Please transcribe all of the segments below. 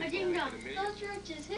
I didn't know. Those churches.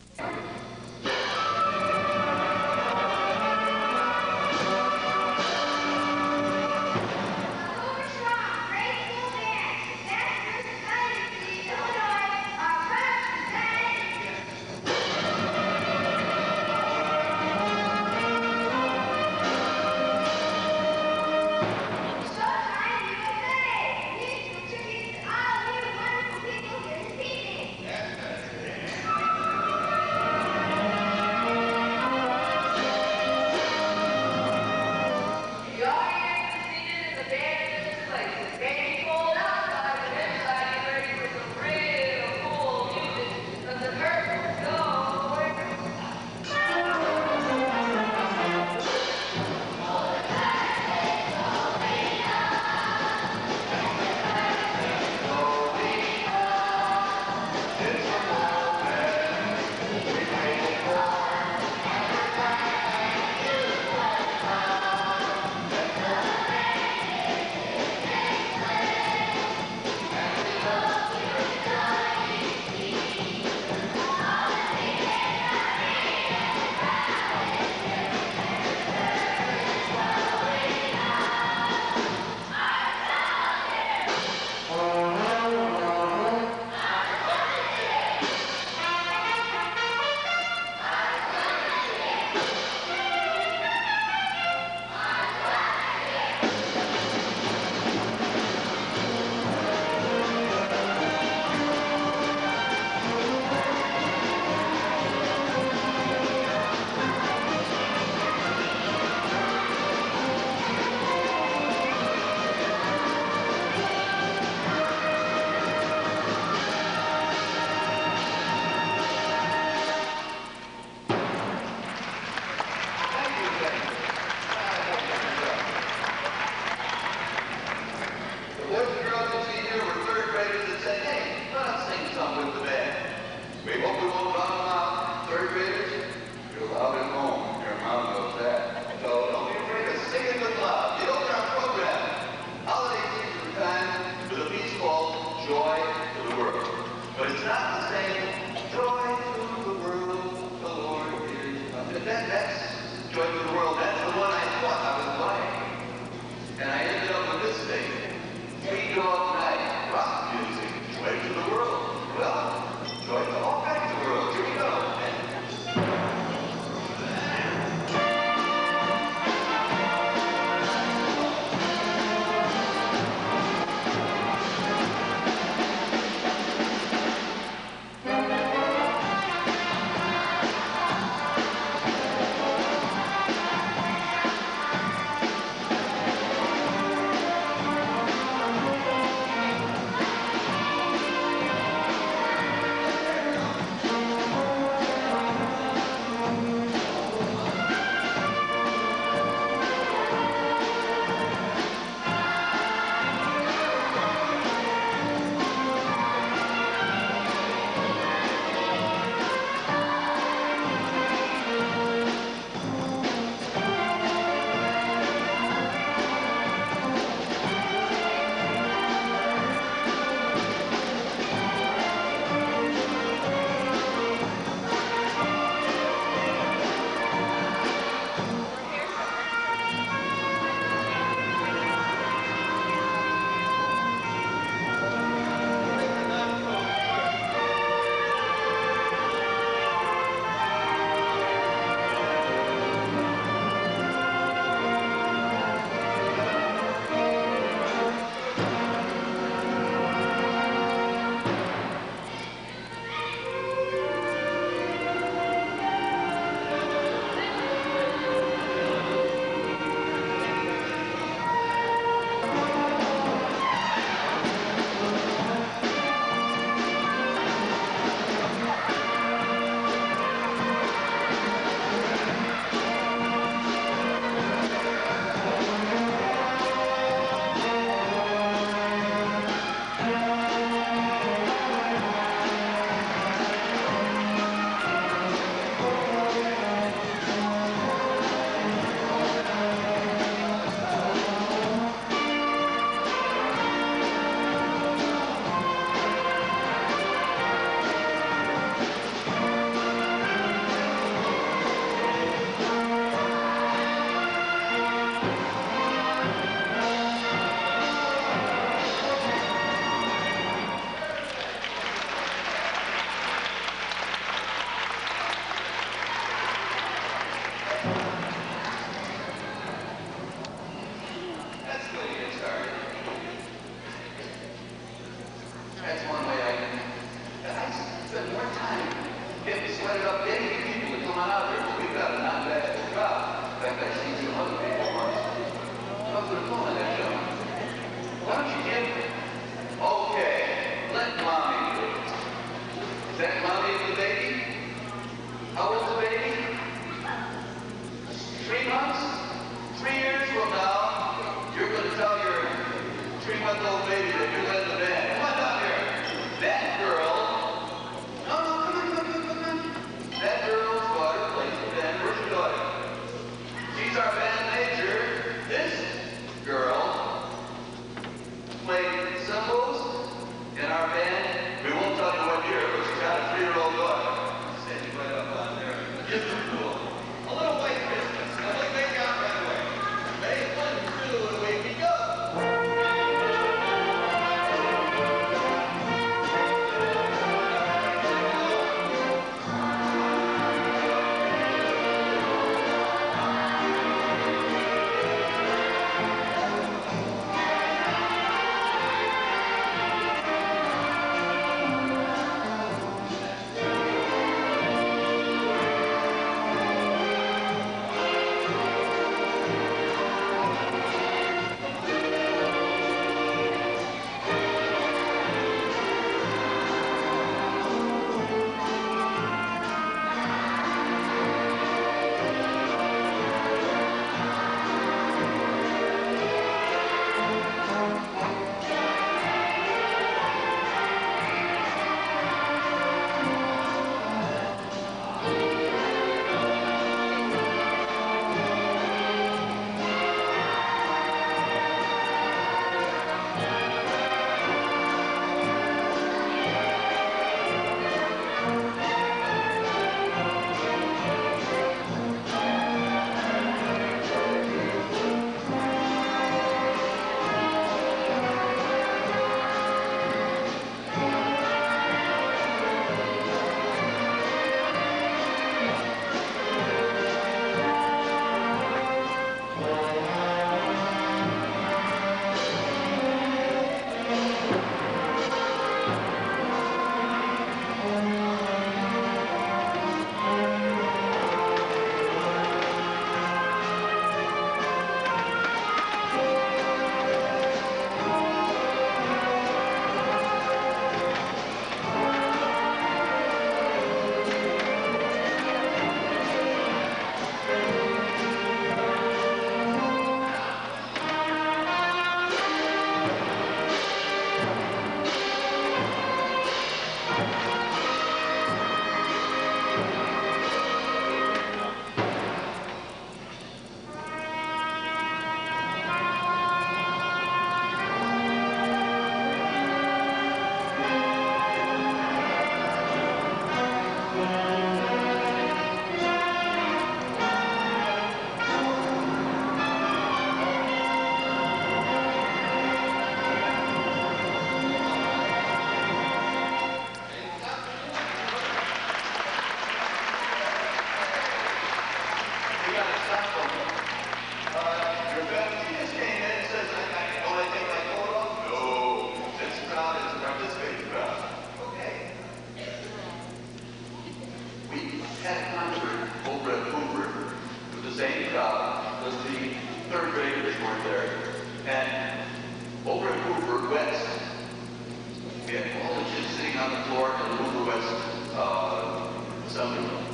County Court and Ruger West uh, Assemblyman.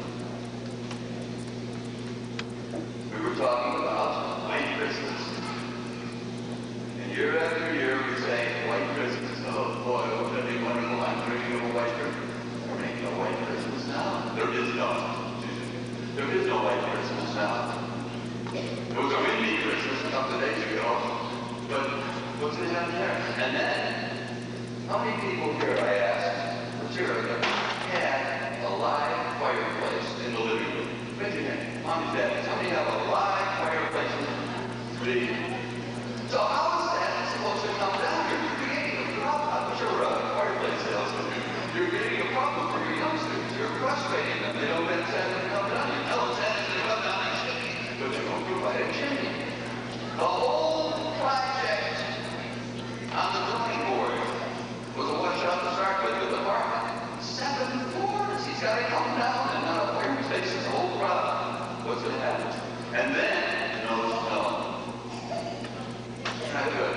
We were talking about white Christmas. And year after year, we say white Christmas. Oh boy, oh, what did they wonderful? I'm dreaming of a white Christmas. There ain't no white Christmas now. There is no. There is no white Christmas now. There was a windy Christmas a couple of days ago, but what's it down there? And then, how many people here, I ask. Jerrica had a live fireplace in the living room. Benjamin, mom and dad, somebody have a live fireplace in the So how is that supposed to come down here? You're creating a problem. I'm sure a fireplace sales You're creating a problem for your youngsters. You're frustrating them. They don't understand to come down. You tell them that they come down and chimney, but you don't provide a chimney. The whole project on the drawing board got to calm down and not where he faces the whole crowd. What's going to happen? And then, you no. Not good.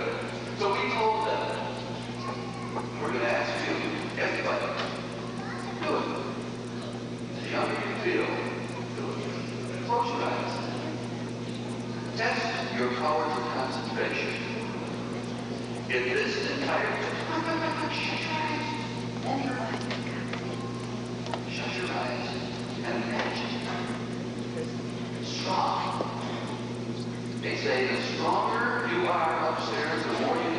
So we told them, we're going to ask you, everybody, do it. See how you feel, do it. Close your eyes. Test your power for concentration. In this entire... Move your eyes. Strong. They say the stronger you are upstairs, the more you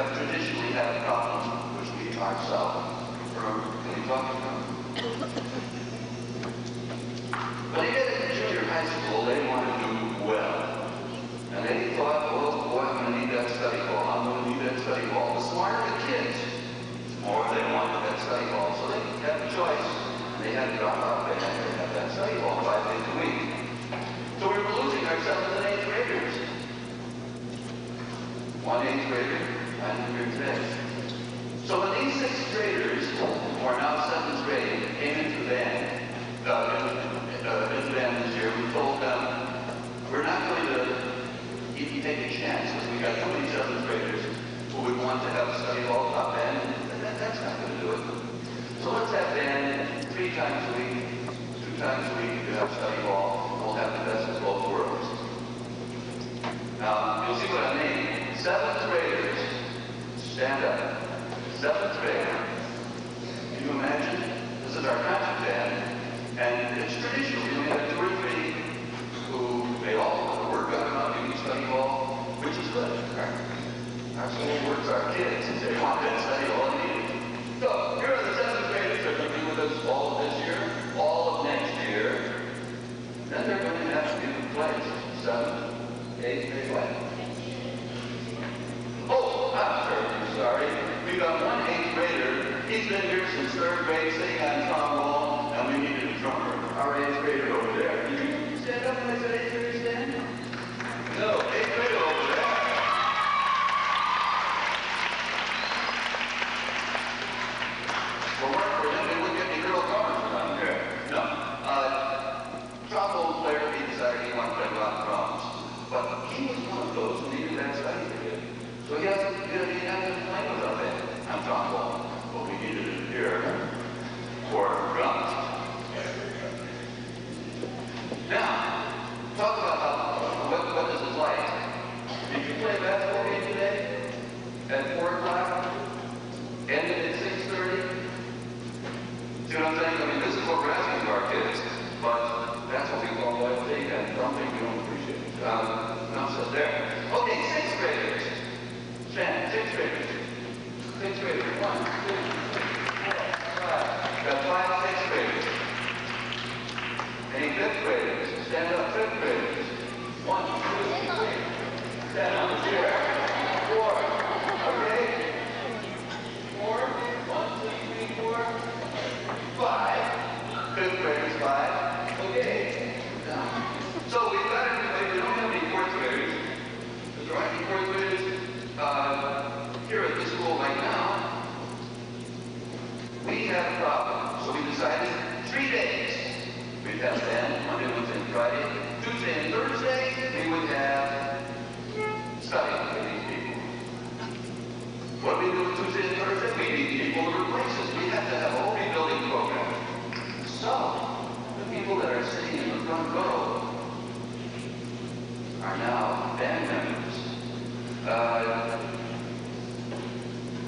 have traditional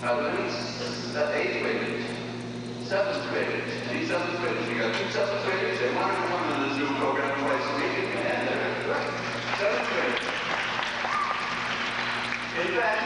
Hallelujah. That's eighth graders, seventh graders, any seventh graders. We got two seventh graders. They want to come on the Zoom program twice a week, and they're right. Seventh graders. In fact,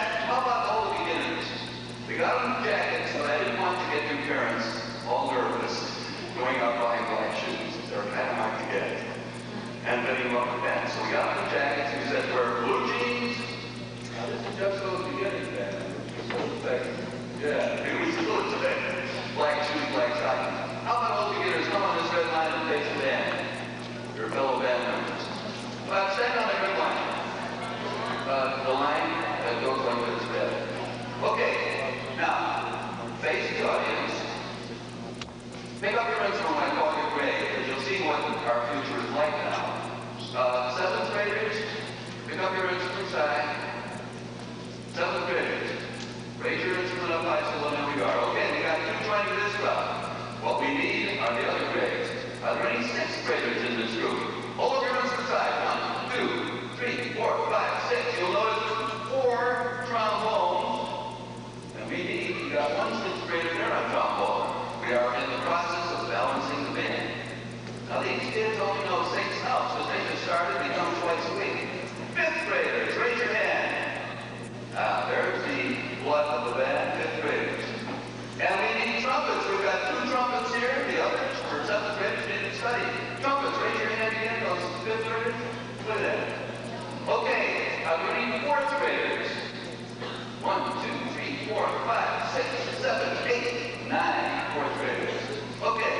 Okay, now, face the audience. Make up your minds for when I call your grade, because you'll see what our future is like now. Uh, seventh graders, pick up your instruments high. Seventh graders, raise your instrument up high so they'll know who you are. Okay, we got two trying to this round. What we need are the other grades. Are there any sixth graders in this group? Hold your instruments high. One, two, three, four, five, six. You'll notice create a Paramount combo. We are in the process of balancing the band. Now these kids only know six notes, but they just started, they come twice a week. Fifth graders, raise your hand. Ah, there's the blood of the band, fifth graders. And we need trumpets. We've got two trumpets here. The others for seventh graders didn't study. Trumpets, raise your hand again, those fifth graders. Look at that. Okay, now we need fourth graders. One, two, three, four, five six, seven, eight, nine fourth graders. Okay,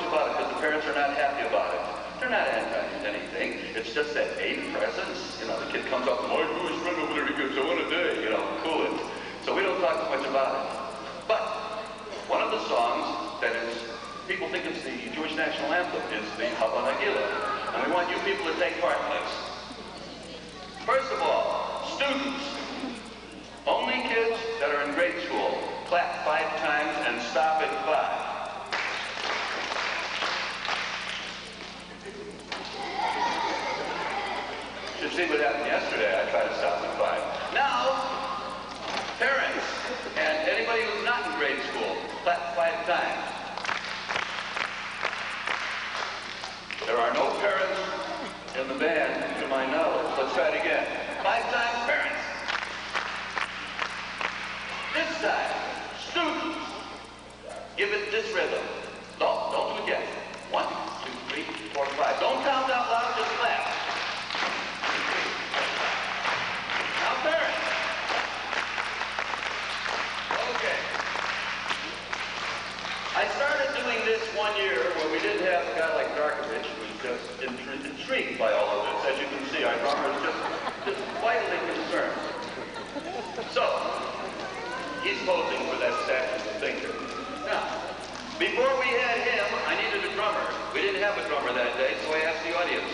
much about it because the parents are not happy about it. They're not anti anything. It's just that eight presents. You know, the kid comes up, my Jewish friend over there, he goes, I want a day. You know, cool it. So we don't talk too much about it. But one of the songs that is, people think it's the Jewish national anthem is the Hava Nagila. And we want you people to take part in this. First of all, students, only kids that are in grade school, clap five times and stop at five. Should see what happened yesterday. I tried to stop at five. Now, parents and anybody who's not in grade school, clap five times. There are no parents in the band, to my knowledge. Let's try it again. Five times, parents. This time, students, give it this rhythm. Don't, don't do it yet. One, two, three, four, five. Don't count out loud, just clap. Now, parents. Okay. I started doing this one year when we didn't have a guy like Darkovich who was just intri- intrigued by all of this. As you can see, drummer is just, just vitally concerned. So, he's posing for that statue of thinker. Now, before we had him, I needed a drummer. We didn't have a drummer that day, so I asked the audience,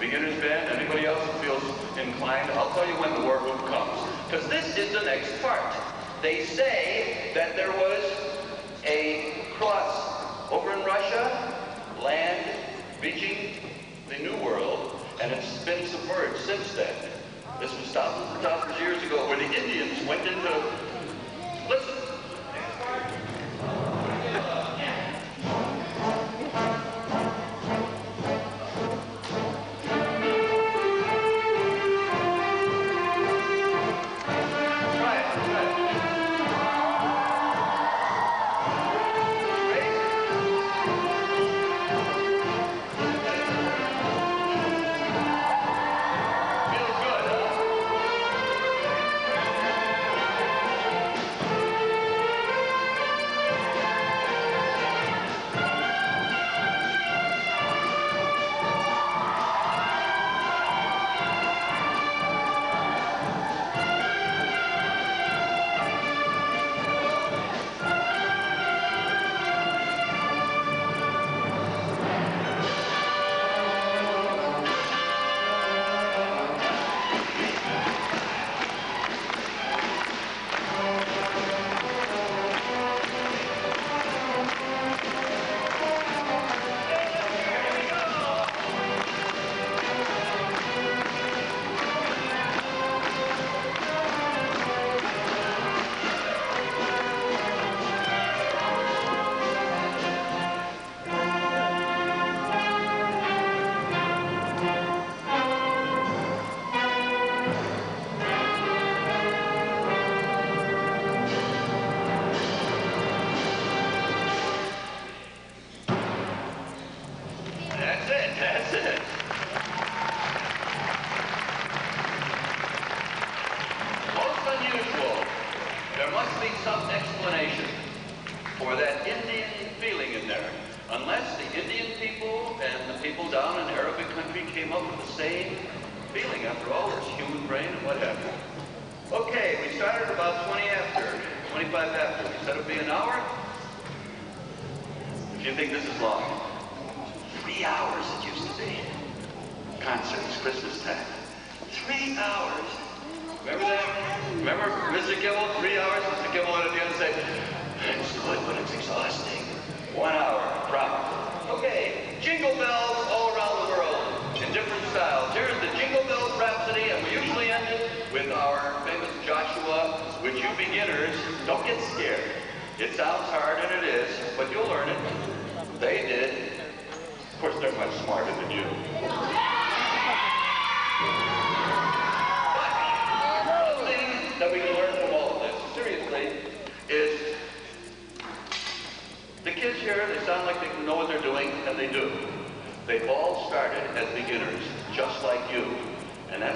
beginner's band, anybody else who feels inclined, I'll tell you when the war whoop comes. Because this is the next part. They say that there was a cross over in Russia, land reaching the New World, and it's been submerged since then. This was thousands and thousands of years ago where the Indians went into...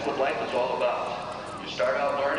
What life is all about. You start out learning.